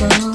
people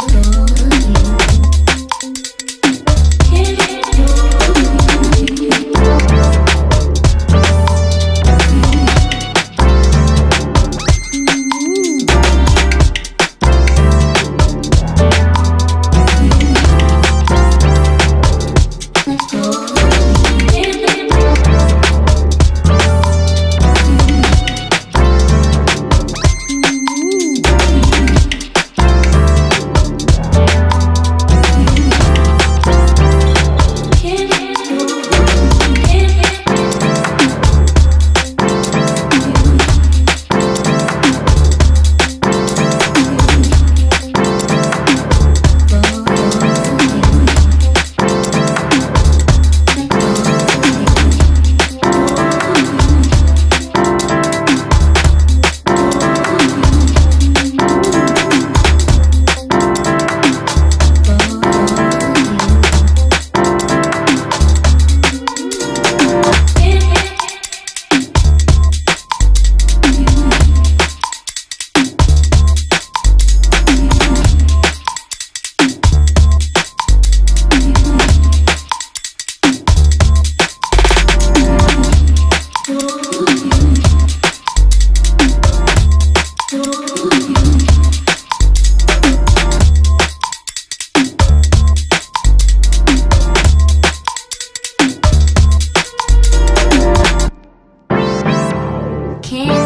can't